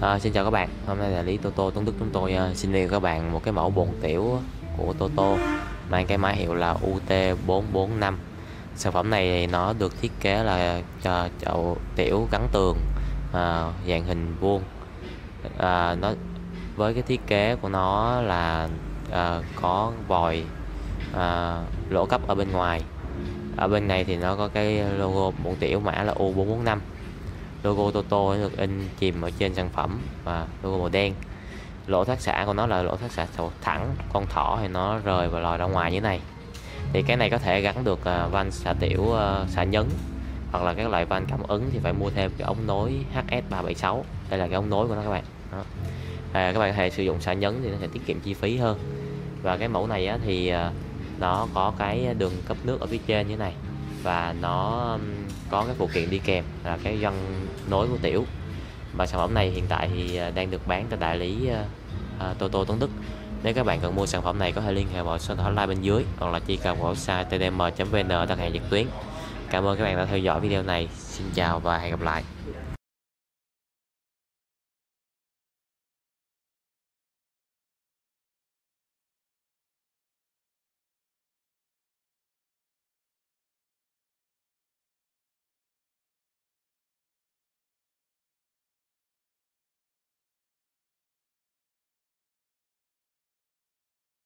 À, xin chào các bạn, hôm nay là Lý Toto Tuấn Đức chúng tôi uh, xin đi các bạn một cái mẫu bồn tiểu của Toto mang cái mã hiệu là UT445 sản phẩm này nó được thiết kế là cho chậu tiểu gắn tường à, dạng hình vuông. À, nó với cái thiết kế của nó là à, có vòi à, lỗ cấp ở bên ngoài. Ở bên này thì nó có cái logo bồn tiểu mã là U445 logo Toto được in chìm ở trên sản phẩm và logo màu đen. Lỗ thoát xả của nó là lỗ thoát xả thẳng con thỏ thì nó rời và lòi ra ngoài như thế này. Thì cái này có thể gắn được à, van xả tiểu à, xả nhấn hoặc là các loại van cảm ứng thì phải mua thêm cái ống nối HS376 đây là cái ống nối của nó các bạn. Đó. À, các bạn có thể sử dụng xả nhấn thì nó sẽ tiết kiệm chi phí hơn. Và cái mẫu này á, thì à, nó có cái đường cấp nước ở phía trên như thế này và nó có cái phụ kiện đi kèm là cái gân nối của tiểu. Và sản phẩm này hiện tại thì à, đang được bán tại đại lý uh, Toto Tuấn Đức. Nếu các bạn cần mua sản phẩm này có thể liên hệ vào số điện thoại hotline bên dưới hoặc là chỉ cần vào website tdm.vn đặt hàng trực tuyến. Cảm ơn các bạn đã theo dõi video này. Xin chào và hẹn gặp lại.